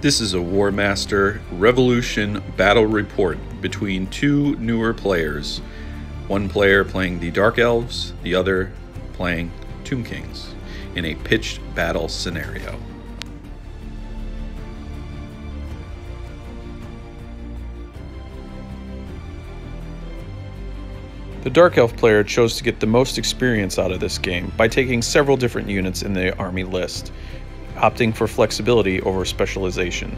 This is a Warmaster Revolution battle report between two newer players. One player playing the Dark Elves, the other playing Tomb Kings in a pitched battle scenario. The Dark Elf player chose to get the most experience out of this game by taking several different units in the army list, opting for flexibility over specialization.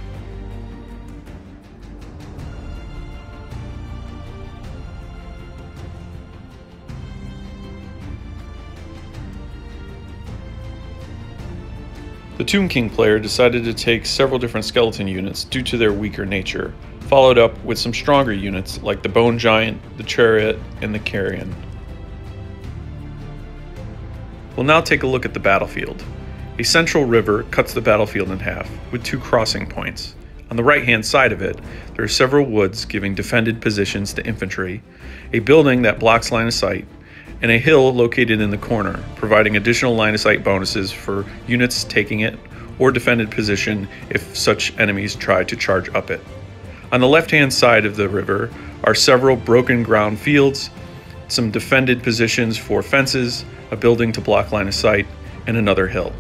The Tomb King player decided to take several different skeleton units due to their weaker nature, followed up with some stronger units like the Bone Giant, the Chariot, and the Carrion. We'll now take a look at the battlefield. A central river cuts the battlefield in half, with two crossing points. On the right hand side of it, there are several woods giving defended positions to infantry, a building that blocks line of sight, and a hill located in the corner, providing additional line of sight bonuses for units taking it or defended position if such enemies try to charge up it. On the left hand side of the river are several broken ground fields, some defended positions for fences, a building to block line of sight, and another hill.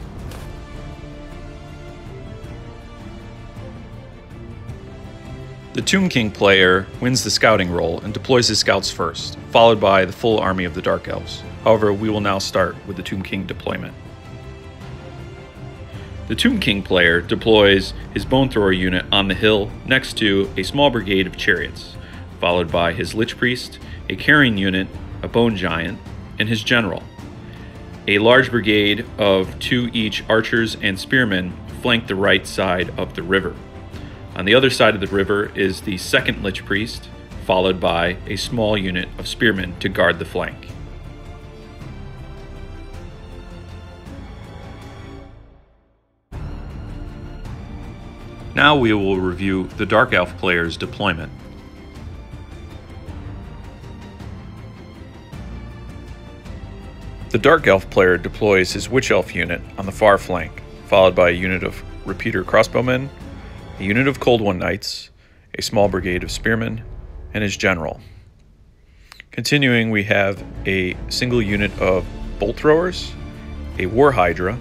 The Tomb King player wins the scouting roll and deploys his scouts first, followed by the full army of the Dark Elves. However, we will now start with the Tomb King deployment. The Tomb King player deploys his Bone Thrower unit on the hill next to a small brigade of chariots, followed by his Lich Priest, a Carrion unit, a Bone Giant, and his general. A large brigade of two each archers and spearmen flank the right side of the river. On the other side of the river is the second Lich Priest, followed by a small unit of spearmen to guard the flank. Now we will review the Dark Elf player's deployment. The Dark Elf player deploys his Witch Elf unit on the far flank, followed by a unit of Repeater crossbowmen, a unit of Cold One Knights, a small brigade of spearmen, and his general. Continuing, we have a single unit of bolt throwers, a war hydra.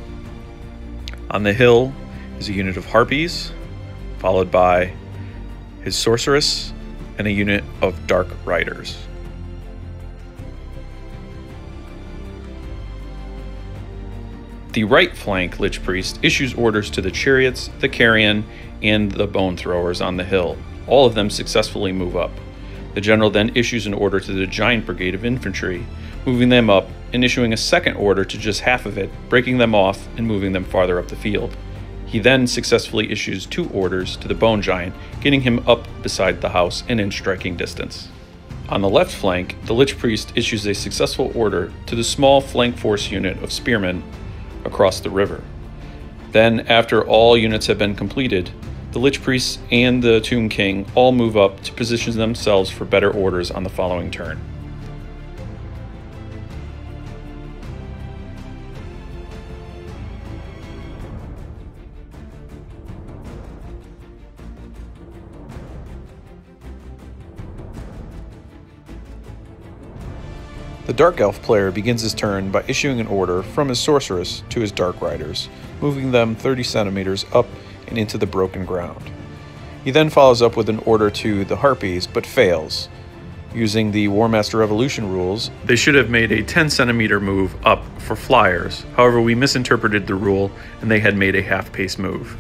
On the hill is a unit of harpies, followed by his sorceress and a unit of dark riders. The right flank Lich Priest issues orders to the chariots, the carrion, and the bone throwers on the hill. All of them successfully move up. The general then issues an order to the giant brigade of infantry, moving them up and issuing a second order to just half of it, breaking them off and moving them farther up the field. He then successfully issues two orders to the bone giant, getting him up beside the house and in striking distance. On the left flank, the Lich Priest issues a successful order to the small flank force unit of spearmen across the river. Then, after all units have been completed, the Lich Priest and the Tomb King all move up to position themselves for better orders on the following turn. The Dark Elf player begins his turn by issuing an order from his Sorceress to his Dark Riders, moving them 30 centimeters up and into the broken ground. He then follows up with an order to the Harpies, but fails. Using the Warmaster Revolution rules, they should have made a 10 centimeter move up for flyers. However, we misinterpreted the rule and they had made a half pace move.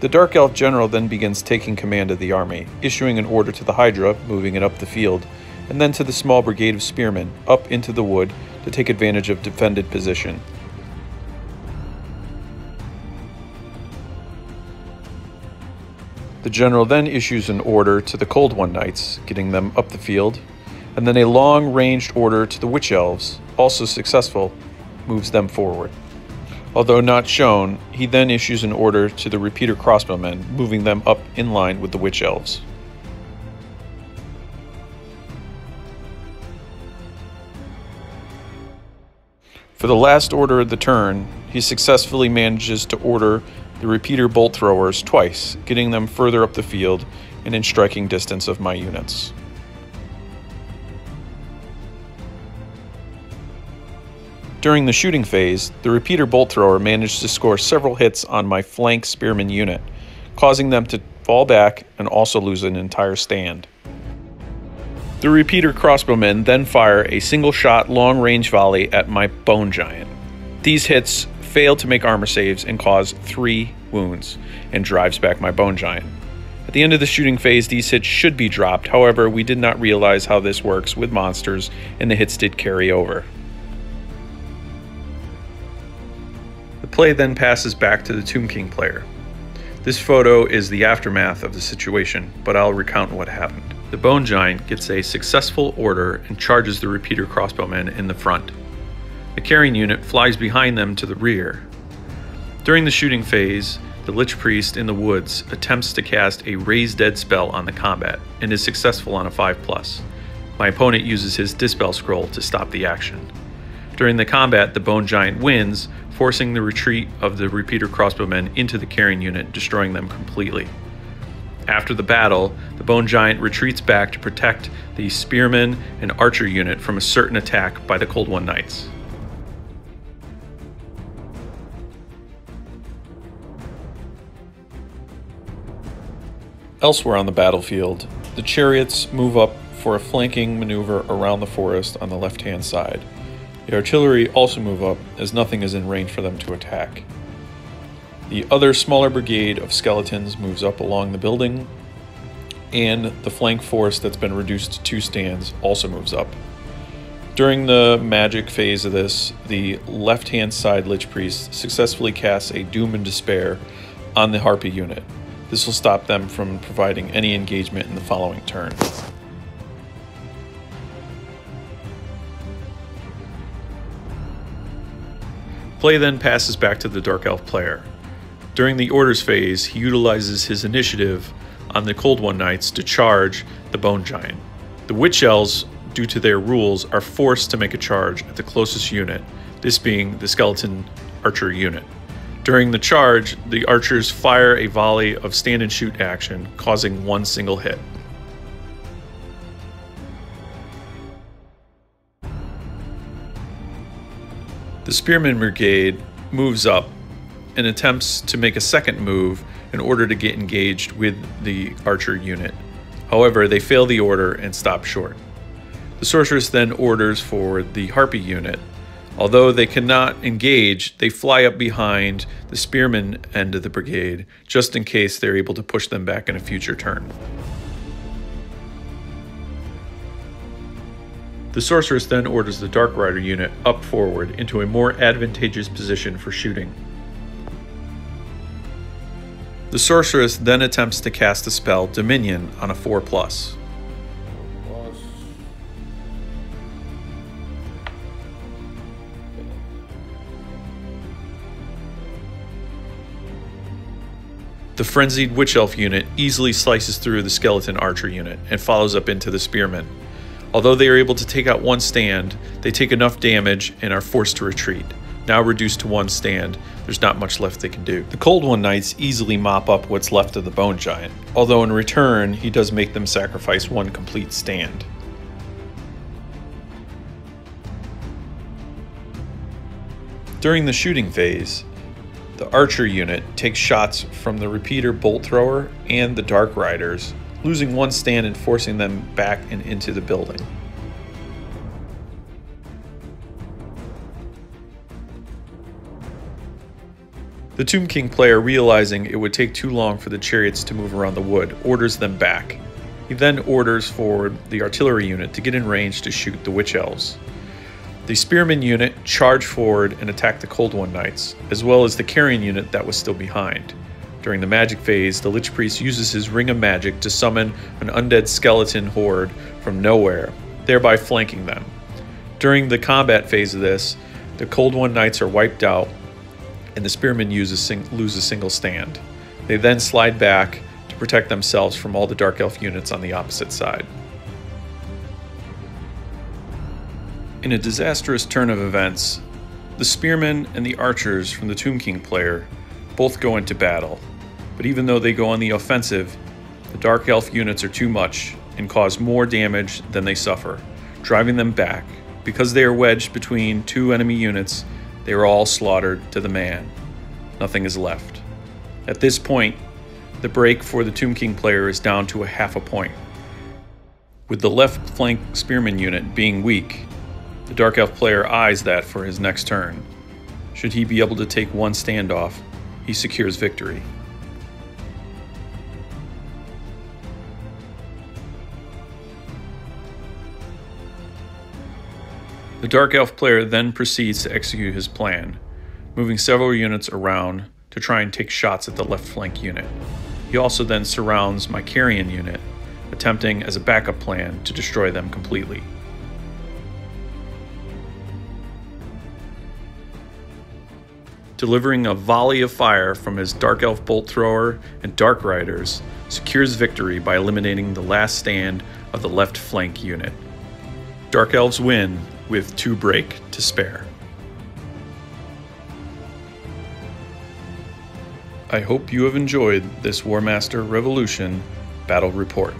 The Dark Elf General then begins taking command of the army, issuing an order to the Hydra, moving it up the field, and then to the small brigade of spearmen, up into the wood to take advantage of defended position. The general then issues an order to the Cold One Knights, getting them up the field, and then a long ranged order to the Witch Elves, also successful, moves them forward. Although not shown, he then issues an order to the Repeater Crossbowmen, moving them up in line with the Witch Elves. For the last order of the turn, he successfully manages to order the repeater bolt throwers twice, getting them further up the field and in striking distance of my units. During the shooting phase, the repeater bolt thrower managed to score several hits on my flank spearman unit, causing them to fall back and also lose an entire stand. The repeater crossbowmen then fire a single shot long range volley at my bone giant. These hits fail to make armor saves and cause three wounds, and drives back my bone giant. At the end of the shooting phase, these hits should be dropped, however, we did not realize how this works with monsters, and the hits did carry over. The play then passes back to the Tomb King player. This photo is the aftermath of the situation, but I'll recount what happened. The Bone Giant gets a successful order and charges the repeater crossbowmen in the front. The Carrion unit flies behind them to the rear. During the shooting phase, the Lich Priest in the woods attempts to cast a Raise Dead spell on the combat and is successful on a 5 plus. My opponent uses his Dispel Scroll to stop the action. During the combat, the Bone Giant wins, forcing the retreat of the repeater crossbowmen into the Carrion unit, destroying them completely. After the battle, the Bone Giant retreats back to protect the Spearman and Archer unit from a certain attack by the Cold One Knights. Elsewhere on the battlefield, the chariots move up for a flanking maneuver around the forest on the left hand side. The artillery also move up, as nothing is in range for them to attack. The other smaller brigade of skeletons moves up along the building, and the flank force that's been reduced to two stands also moves up. During the magic phase of this, the left hand side Lich Priest successfully casts a Doom and Despair on the Harpy unit. This will stop them from providing any engagement in the following turn. Play then passes back to the Dark Elf player. During the orders phase, he utilizes his initiative on the Cold One Knights to charge the Bone Giant. The Witch Elves, due to their rules, are forced to make a charge at the closest unit, this being the Skeleton Archer unit. During the charge, the archers fire a volley of stand and shoot action, causing one single hit. The Spearman Brigade moves up and attempts to make a second move in order to get engaged with the archer unit. However, they fail the order and stop short. The sorceress then orders for the harpy unit. Although they cannot engage, they fly up behind the spearmen end of the brigade, just in case they're able to push them back in a future turn. The Sorceress then orders the Dark Rider unit up forward into a more advantageous position for shooting. The Sorceress then attempts to cast the spell Dominion on a 4 plus. The frenzied Witch Elf unit easily slices through the Skeleton Archer unit and follows up into the Spearmen. Although they are able to take out one stand, they take enough damage and are forced to retreat. Now reduced to one stand, there's not much left they can do. The Cold One Knights easily mop up what's left of the Bone Giant, although in return, he does make them sacrifice one complete stand. During the shooting phase, the Archer unit takes shots from the Repeater Bolt Thrower and the Dark Riders losing one stand and forcing them back and into the building. The Tomb King player, realizing it would take too long for the chariots to move around the wood, orders them back. He then orders for the artillery unit to get in range to shoot the Witch Elves. The Spearman unit charge forward and attack the Cold One Knights, as well as the Carrion unit that was still behind. During the magic phase, the Lich Priest uses his Ring of Magic to summon an undead skeleton horde from nowhere, thereby flanking them. During the combat phase of this, the Cold One Knights are wiped out, and the Spearmen sing- lose a single stand. They then slide back to protect themselves from all the Dark Elf units on the opposite side. In a disastrous turn of events, the Spearmen and the Archers from the Tomb King player Both go into battle, but even though they go on the offensive, the Dark Elf units are too much and cause more damage than they suffer, driving them back. Because they are wedged between two enemy units, they are all slaughtered to the man. Nothing is left. At this point, the break for the Tomb King player is down to a half a point. With the left flank spearman unit being weak, the Dark Elf player eyes that for his next turn. Should he be able to take one standoff, he secures victory. The Dark Elf player then proceeds to execute his plan, moving several units around to try and take shots at the left flank unit. He also then surrounds my Carrion unit, attempting as a backup plan to destroy them completely. Delivering a volley of fire from his Dark Elf Bolt Thrower and Dark Riders secures victory by eliminating the last stand of the left flank unit. Dark Elves win with two break to spare. I hope you have enjoyed this Warmaster Revolution battle report.